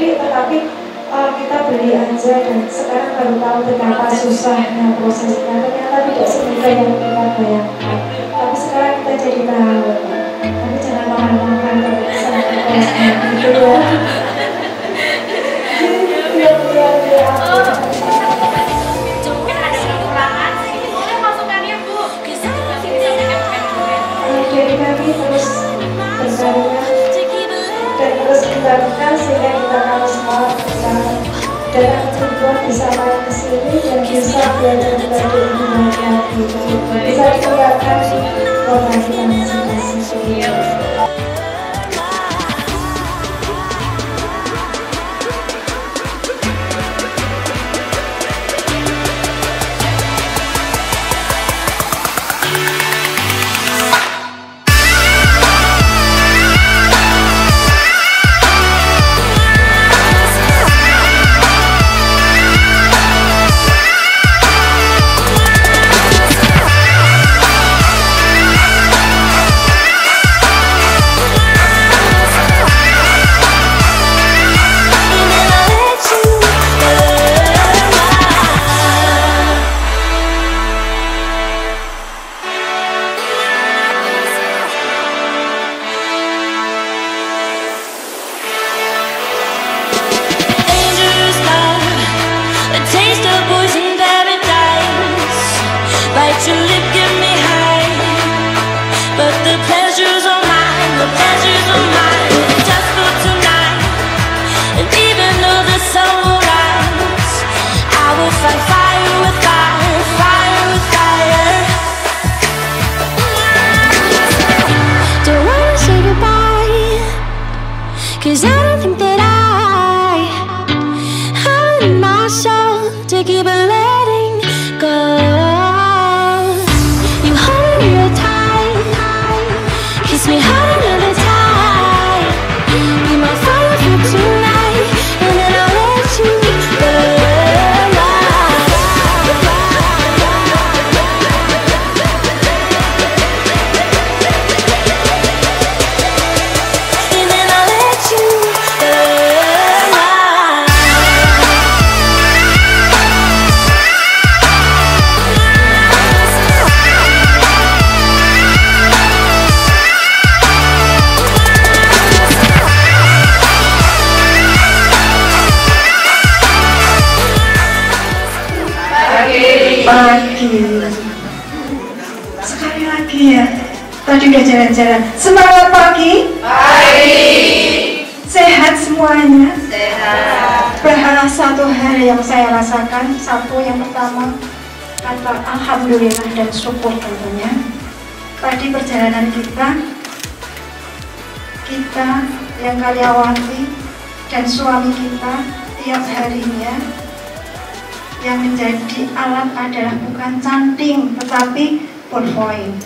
gede tetapi uh, kita beli aja dan sekarang baru tahu betapa susahnya prosesnya. Ternyata tidak semudah yang kita bayangkan. Tapi sekarang kita jadi tahu. habitantes realizaram as mortes durante o corpo chamado Silvia, que só perdeu o poder de manter sister, boys, in paradise. Bite your jalan-jalan. Semangat pagi. Pagi. Sehat semuanya. Sehat. Berhala satu hari yang saya rasakan, satu yang pertama kata Alhamdulillah dan syukur tentunya. Tadi perjalanan kita, kita yang karyawati dan suami kita tiap harinya yang menjadi alat adalah bukan canting tetapi point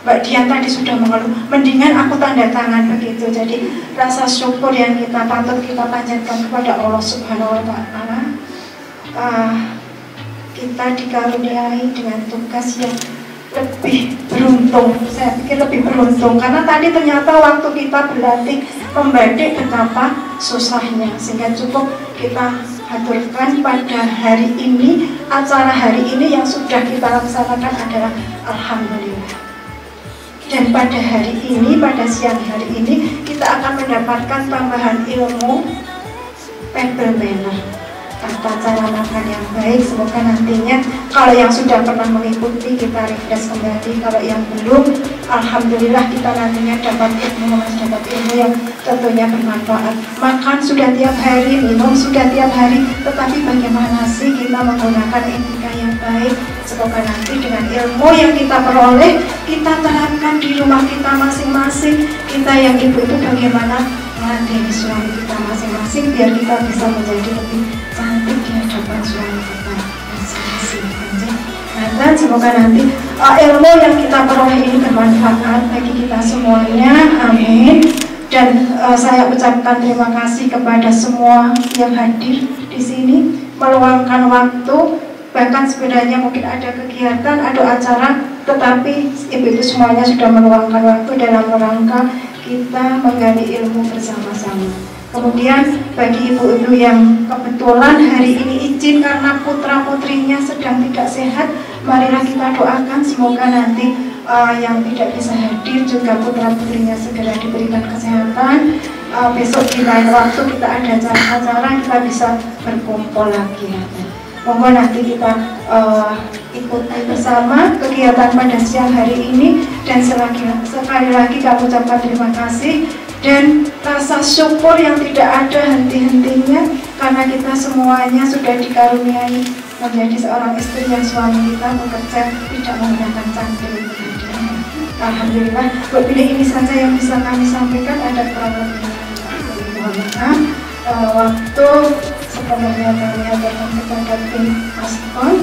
Mbak Dian tadi sudah mengeluh, mendingan aku tanda tangan begitu. Jadi rasa syukur yang kita patut kita panjatkan kepada Allah Subhanahu Wa Taala. Uh, kita dikaruniai dengan tugas yang lebih beruntung. Saya pikir lebih beruntung karena tadi ternyata waktu kita berlatih membatik betapa susahnya sehingga cukup kita haturkan pada hari ini acara hari ini yang sudah kita laksanakan adalah Alhamdulillah dan pada hari ini, pada siang hari ini kita akan mendapatkan tambahan ilmu pebble manner tata cara makan yang baik. Semoga nantinya kalau yang sudah pernah mengikuti kita refresh kembali. Kalau yang belum Alhamdulillah kita nantinya dapat ilmu dapat ilmu yang tentunya bermanfaat. Makan sudah tiap hari minum sudah tiap hari tetapi bagaimana sih kita menggunakan etika yang baik? Semoga nanti dengan ilmu yang kita peroleh kita terapkan di rumah kita masing-masing. Kita yang ibu itu bagaimana? Meladeni suami kita masing-masing biar kita bisa menjadi lebih cantik di hadapan suami kita dan semoga nanti uh, ilmu yang kita peroleh ini bermanfaat bagi kita semuanya. Amin. Dan uh, saya ucapkan terima kasih kepada semua yang hadir di sini meluangkan waktu bahkan sebenarnya mungkin ada kegiatan, ada acara, tetapi ibu-ibu semuanya sudah meluangkan waktu dalam rangka kita menggali ilmu bersama-sama. Kemudian bagi ibu-ibu yang kebetulan hari ini izin karena putra putrinya sedang tidak sehat, marilah kita doakan semoga nanti uh, yang tidak bisa hadir juga putra putrinya segera diberikan kesehatan. Uh, besok di lain waktu kita ada acara-acara kita bisa berkumpul lagi. Monggo nanti kita uh, ikuti bersama kegiatan pada siang hari ini dan selagi, sekali lagi kami ucapkan terima kasih dan rasa syukur yang tidak ada henti-hentinya karena kita semuanya sudah dikaruniai menjadi seorang istri yang suami kita bekerja tidak menggunakan cantik Alhamdulillah, pilih ini saja yang bisa kami sampaikan ada kurang lebih uh, waktu sepenuhnya kami akan kepada tim Askon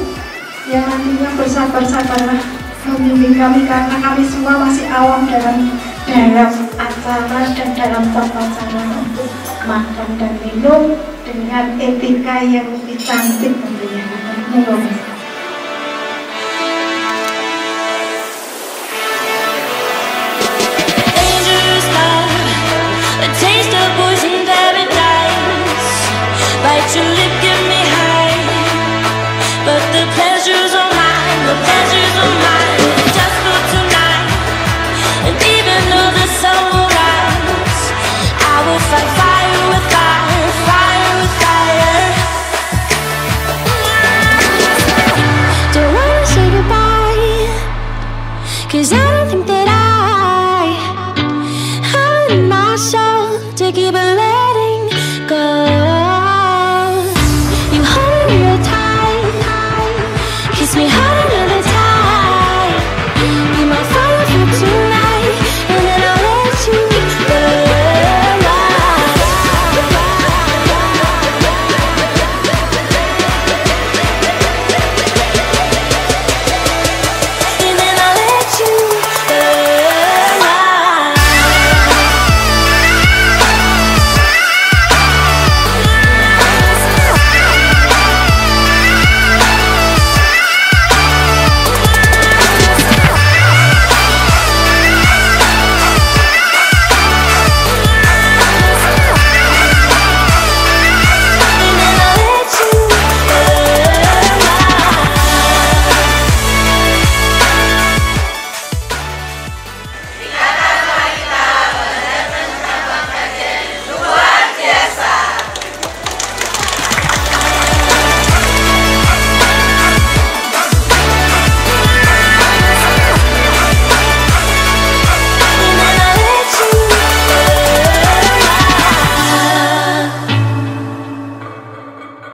yang nantinya bersabar-sabarlah membimbing kami karena kami semua masih awam dalam dalam acara dan dalam tata cara untuk makan dan minum dengan etika yang lebih cantik tentunya. Get me high. But the pleasure's mine Cause I